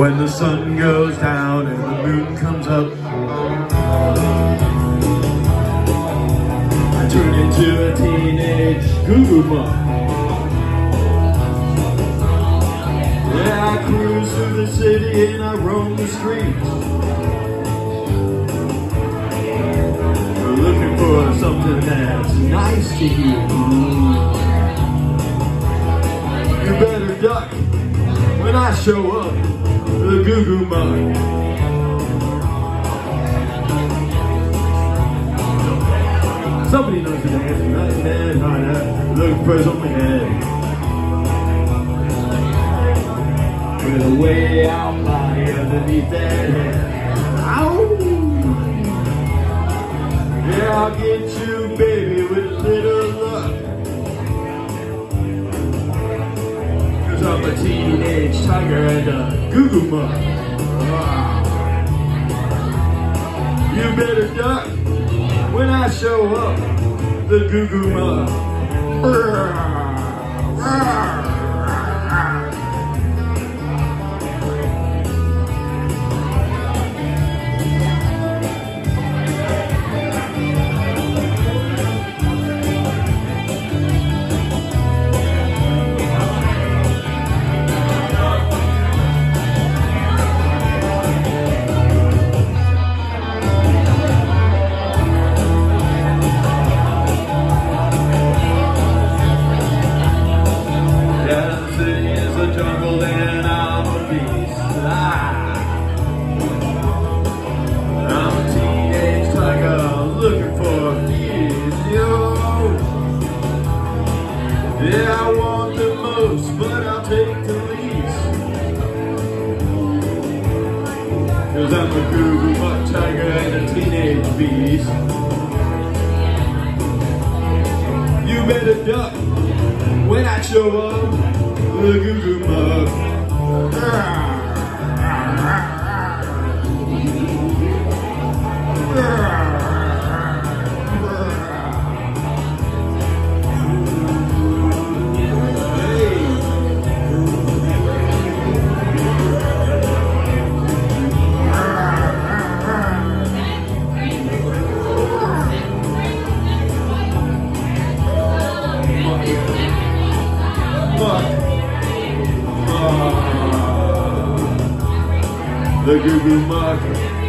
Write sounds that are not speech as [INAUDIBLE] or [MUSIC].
When the sun goes down and the moon comes up. I turn into a teenage goo-goo Yeah, I cruise through the city and I roam the streets. Looking for something that's nice to hear. You better duck when I show up the Goo Goo Muck. Somebody knows the dance, right there, right there. Look press on my head. With a way out body underneath that head. Ow! Yeah, I'll get you, I'm a teenage tiger and a Goo Goo. Ah. You better duck when I show up, the Goo Goo Muck. Yeah, [LAUGHS] Cause I'm a goo muck tiger and a teenage beast. You better duck when I show up, the Goo Goo Muck. The Goo Goo.